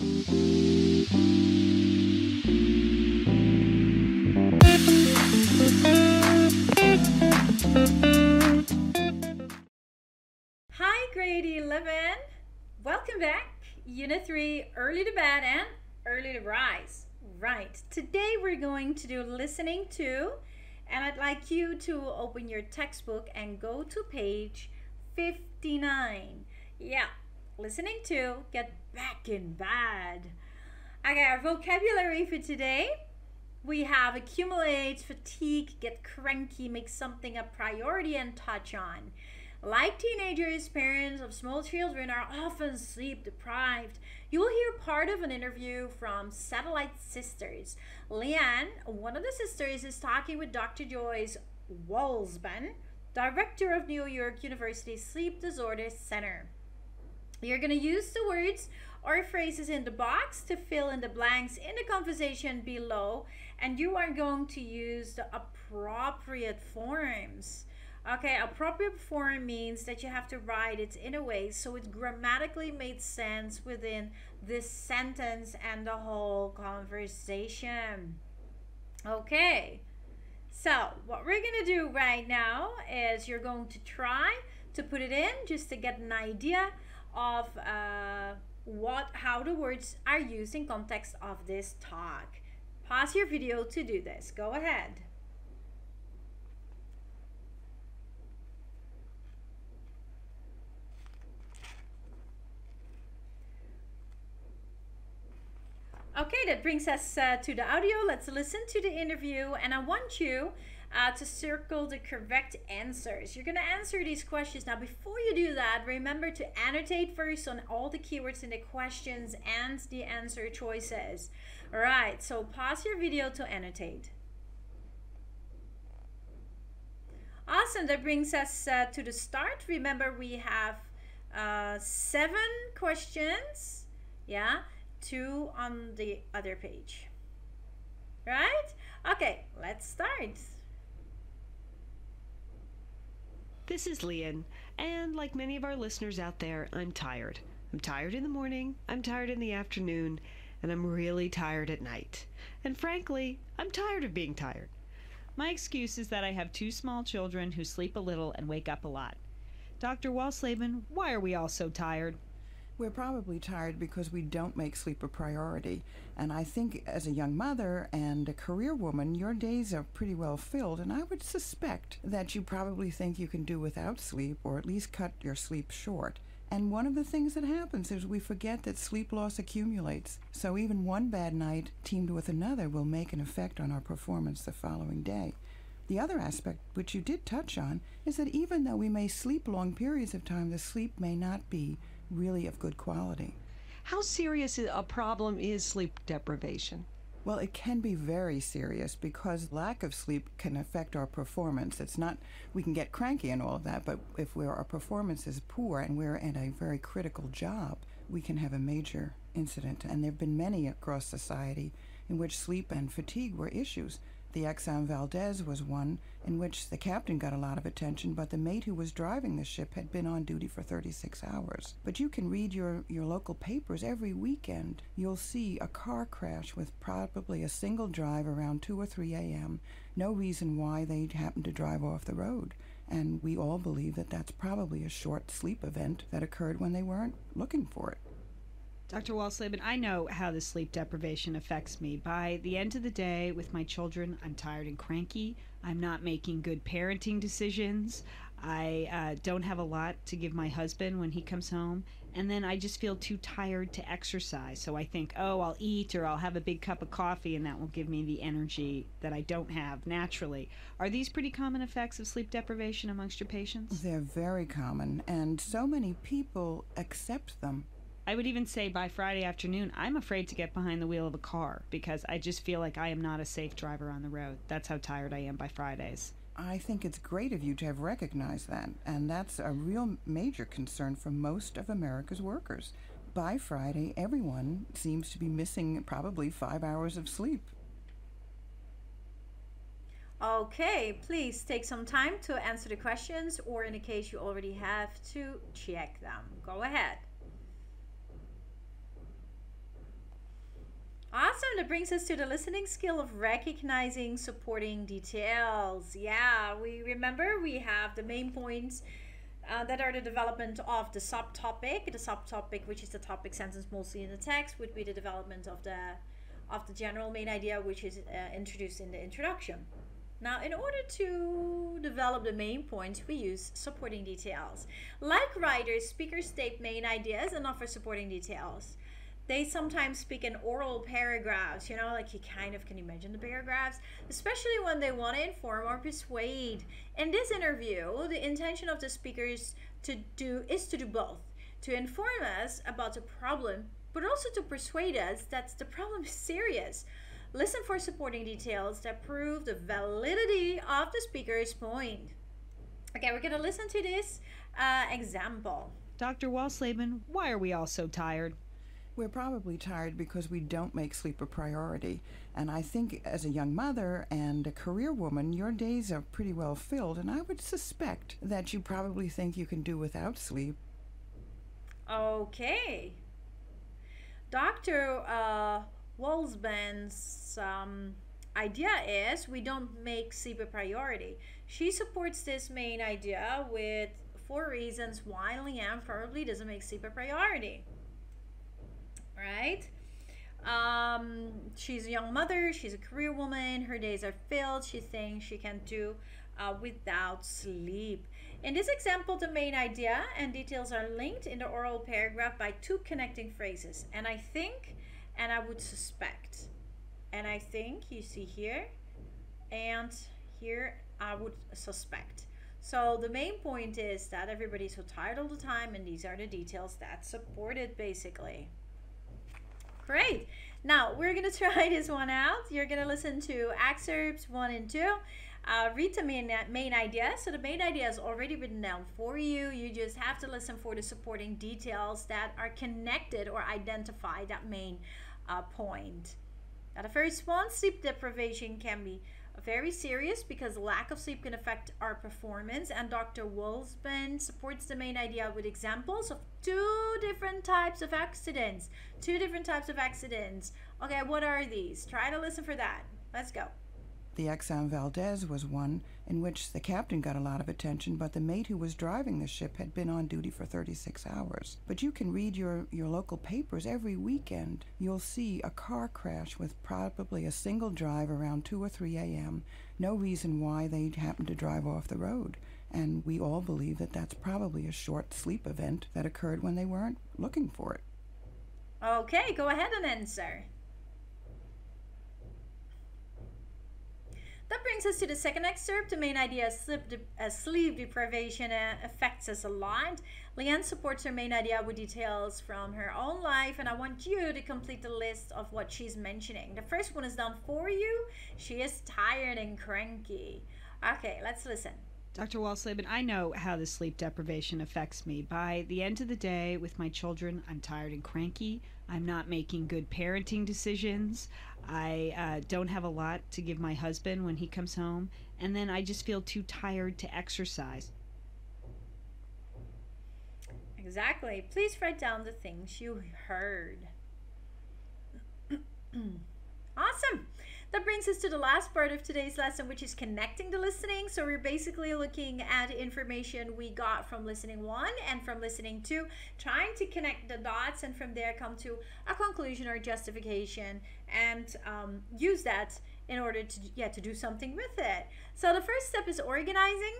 Hi, grade 11. Welcome back. Unit 3 Early to Bed and Early to Rise. Right, today we're going to do listening to, and I'd like you to open your textbook and go to page 59. Yeah, listening to Get Back in Bed. Okay, our vocabulary for today we have accumulate, fatigue, get cranky, make something a priority, and touch on. Like teenagers, parents of small children are often sleep deprived. You will hear part of an interview from Satellite Sisters. Lian, one of the sisters, is talking with Dr. Joyce Walsleben, director of New York University Sleep Disorder Center. You're going to use the words or phrases in the box to fill in the blanks in the conversation below, and you are going to use the appropriate forms. Okay, appropriate form means that you have to write it in a way so it grammatically made sense within this sentence and the whole conversation. Okay, so what we're gonna do right now is you're going to try to put it in just to get an idea of uh, what how the words are used in context of this talk. Pause your video to do this. Go ahead. Okay, that brings us uh, to the audio. Let's listen to the interview, and I want you uh, to circle the correct answers. You're going to answer these questions. Now, before you do that, remember to annotate first on all the keywords in the questions and the answer choices. All right, so pause your video to annotate. Awesome, that brings us uh, to the start. Remember, we have uh, seven questions. Yeah two on the other page. Right? Okay, let's start. This is Lian, and like many of our listeners out there, I'm tired. I'm tired in the morning, I'm tired in the afternoon, and I'm really tired at night. And frankly, I'm tired of being tired. My excuse is that I have two small children who sleep a little and wake up a lot. Dr. Walsleben, why are we all so tired? We're probably tired because we don't make sleep a priority. And I think as a young mother and a career woman, your days are pretty well filled. And I would suspect that you probably think you can do without sleep or at least cut your sleep short. And one of the things that happens is we forget that sleep loss accumulates. So even one bad night teamed with another will make an effect on our performance the following day. The other aspect, which you did touch on, is that even though we may sleep long periods of time, the sleep may not be really of good quality. How serious a problem is sleep deprivation? Well, it can be very serious because lack of sleep can affect our performance. It's not, we can get cranky and all of that, but if our performance is poor and we're in a very critical job, we can have a major incident. And there have been many across society in which sleep and fatigue were issues. The Exxon Valdez was one in which the captain got a lot of attention, but the mate who was driving the ship had been on duty for 36 hours. But you can read your, your local papers every weekend. You'll see a car crash with probably a single drive around 2 or 3 a.m. No reason why they happened to drive off the road. And we all believe that that's probably a short sleep event that occurred when they weren't looking for it. Dr. Walsleben, I know how the sleep deprivation affects me. By the end of the day with my children, I'm tired and cranky. I'm not making good parenting decisions. I uh, don't have a lot to give my husband when he comes home. And then I just feel too tired to exercise. So I think, oh, I'll eat or I'll have a big cup of coffee and that will give me the energy that I don't have naturally. Are these pretty common effects of sleep deprivation amongst your patients? They're very common, and so many people accept them I would even say by Friday afternoon, I'm afraid to get behind the wheel of a car because I just feel like I am not a safe driver on the road. That's how tired I am by Fridays. I think it's great of you to have recognized that, and that's a real major concern for most of America's workers. By Friday, everyone seems to be missing probably five hours of sleep. Okay, please take some time to answer the questions, or in the case you already have, to check them. Go ahead. That brings us to the listening skill of recognizing supporting details. Yeah, we remember we have the main points uh, that are the development of the subtopic. The subtopic, which is the topic sentence mostly in the text, would be the development of the of the general main idea, which is uh, introduced in the introduction. Now, in order to develop the main points, we use supporting details. Like writers, speakers state main ideas and offer supporting details. They sometimes speak in oral paragraphs, you know, like you kind of can imagine the paragraphs, especially when they want to inform or persuade. In this interview, the intention of the speakers to do is to do both, to inform us about the problem, but also to persuade us that the problem is serious Listen for supporting details that prove the validity of the speaker's point. Okay, we're going to listen to this uh, example. Dr. Walsleben, why are we all so tired? We're probably tired because we don't make sleep a priority. And I think as a young mother and a career woman, your days are pretty well filled. And I would suspect that you probably think you can do without sleep. Okay. Dr. Uh, um, idea is we don't make sleep a priority. She supports this main idea with four reasons why Liam probably doesn't make sleep a priority. Right? Um, she's a young mother, she's a career woman, her days are filled, she thinks she can do uh, without sleep. In this example, the main idea and details are linked in the oral paragraph by two connecting phrases. And I think and I would suspect. And I think you see here and here I would suspect. So the main point is that everybody's so tired all the time and these are the details that support it basically. Great. Now we're to try this one out. You're to listen to excerpts one and two. Uh, read the main, main idea. So the main idea is already written down for you. You just have to listen for the supporting details that are connected or identify that main uh, point. Now, the first one, sleep deprivation can be very serious because lack of sleep can affect our performance. And Dr. Walsleben supports the main idea with examples of two different types of accidents. Two different types of accidents. Okay, what are these? Try to listen for that. Let's go. The Exxon Valdez was one in which the captain got a lot of attention, but the mate who was driving the ship had been on duty for 36 hours. But you can read your, your local papers every weekend. You'll see a car crash with probably a single drive around 2 or 3 a.m. No reason why they happened to drive off the road. And we all believe that that's probably a short sleep event that occurred when they weren't looking for it. Okay, go ahead and answer. That brings us to the second excerpt. The main idea is sleep, de- uh, sleep deprivation uh, affects us a lot. Lian supports her main idea with details from her own life, and I want you to complete the list of what she's mentioning. The first one is done for you. She is tired and cranky. Okay, let's listen. Dr. Walsleben, I know how the sleep deprivation affects me. By the end of the day with my children, I'm tired and cranky. I'm not making good parenting decisions. I uh, don't have a lot to give my husband when he comes home, and then I just feel too tired to exercise. Exactly. Please write down the things you heard. awesome. That brings us to the last part of today's lesson, which is connecting the listening. So we're basically looking at information we got from listening one and from listening two, trying to connect the dots and from there come to a conclusion or justification and um, use that in order to yeah to do something with it. So the first step is organizing.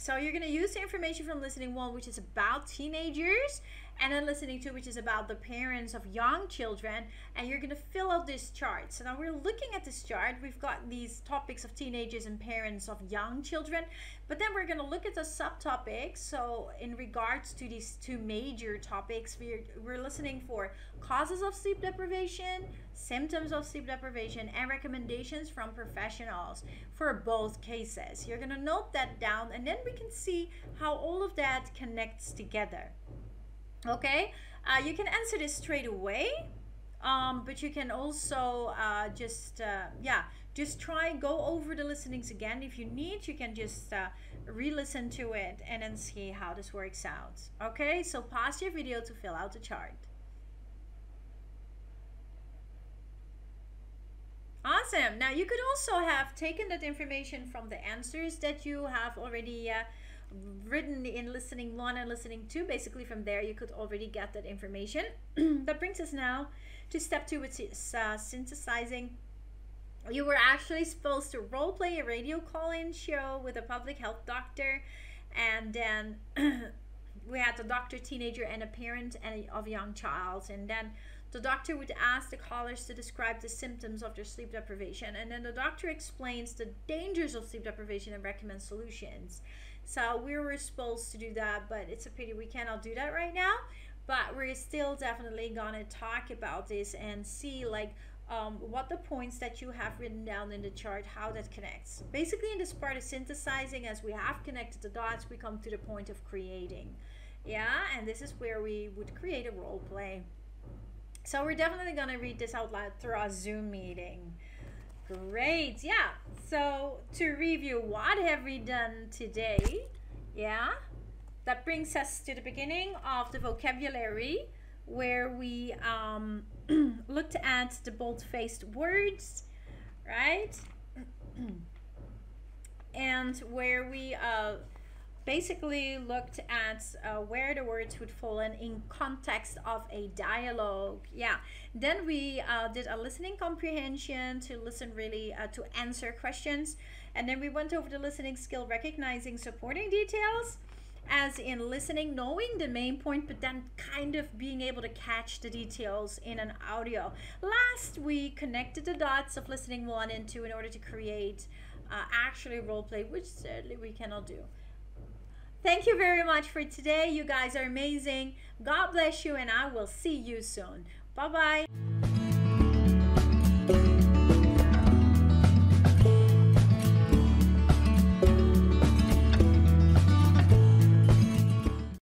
So you're going to use the information from listening one, which is about teenagers, and then listening to which is about the parents of young children and you're going to fill out this chart so now we're looking at this chart. We've got these topics of teenagers and parents of young children but then we're going to look at the subtopics. So in regards to these two major topics we're, we're listening for causes of sleep deprivation symptoms of sleep deprivation and recommendations from professionals for both cases. You're going to note that down and then we can see how all of that connects together okay? Uh, you can answer this straight away um, but you can also uh, just uh, yeah just try go over the listenings again. If you need you can just uh, re-listen to it and then see how this works out. Okay? So pause your video to fill out the chart. Awesome. Now, you could also have taken that information from the answers that you have already uh, written in listening one and listening two. Basically, from there, you could already get that information. that brings us now to step two, which is uh, synthesizing. You were actually supposed to role play a radio call in show with a public health doctor, and then we had a doctor, teenager, and a parent and of a young child, and then the doctor would ask the callers to describe the symptoms of their sleep deprivation, and then the doctor explains the dangers of sleep deprivation and recommends solutions. So we were supposed to do that, but it's a pity we cannot do that right now. But we're still definitely gonna talk about this and see like um, what the points that you have written down in the chart, how that connects. Basically, in this part of synthesizing, as we have connected the dots, we come to the point of creating. Yeah, and this is where we would create a role play. So we're definitely to read this out loud through our Zoom meeting. Great. Yeah. So to review, what have we done today? Yeah. That brings us to the beginning of the vocabulary where we um, looked at the bold-faced words, right? and where we uh, basically looked at uh, where the words would fall in in context of a dialogue. Yeah. Then we uh, did a listening comprehension to listen really uh, to answer questions. And then we went over the listening skill recognizing supporting details as in listening knowing the main point but then kind of being able to catch the details in an audio. Last we connected the dots of listening one and two in order to create uh, actually role play which certainly we cannot do Thank you very much for today. You guys are amazing. God bless you, and I will see you soon. Bye bye.